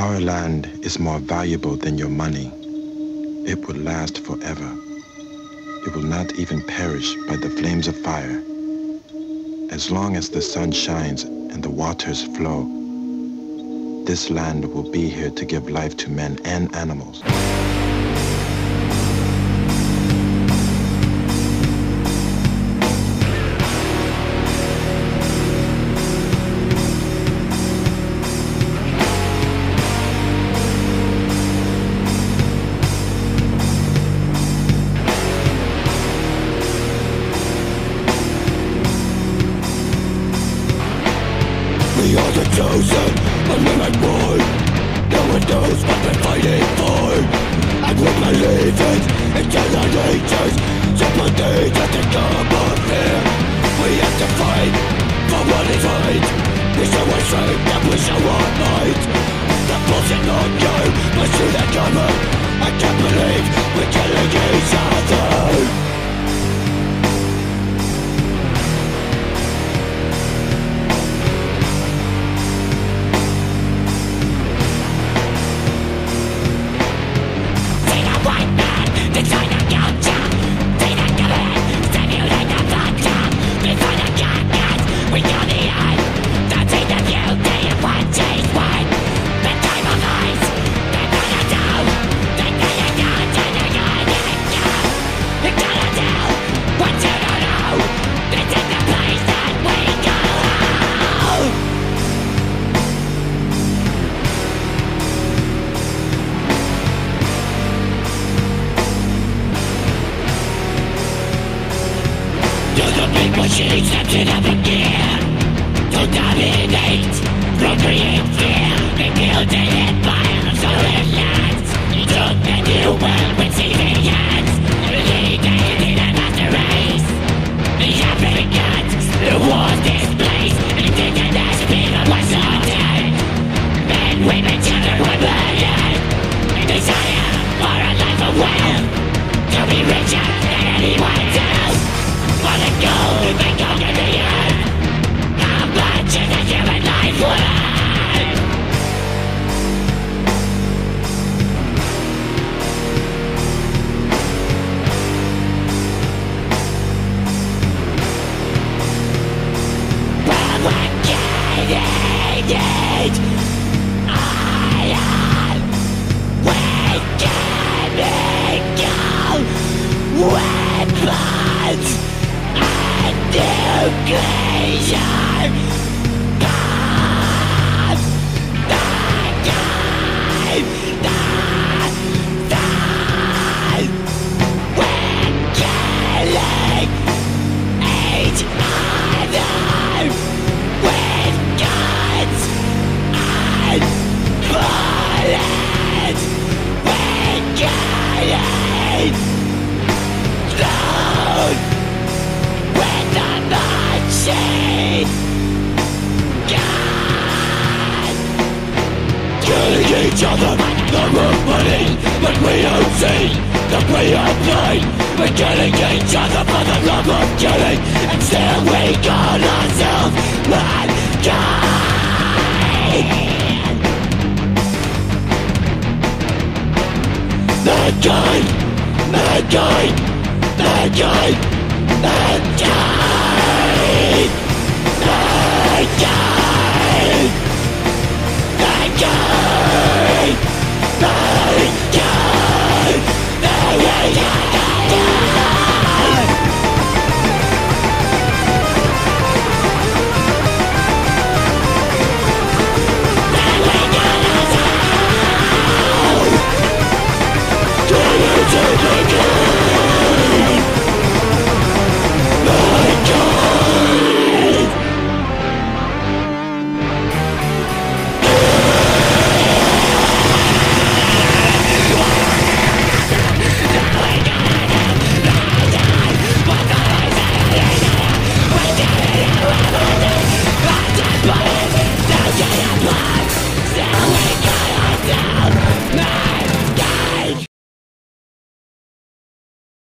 Our land is more valuable than your money. It will last forever. It will not even perish by the flames of fire. As long as the sun shines and the waters flow, this land will be here to give life to men and animals. Knows what we're fighting for And we believe it the ages Sympathy doesn't come up here We have to fight for what is right We show our strength and we show our might The bullshit on you, but see that coming I can't believe the big machines that did up again To dominate, procreate fear And building violence all at last He took the new world each other, the money, but we don't see we are blind. We're killing each other for the love of killing, and still we call ourselves mankind. Mankind, mankind, mankind, mankind, mankind, mankind.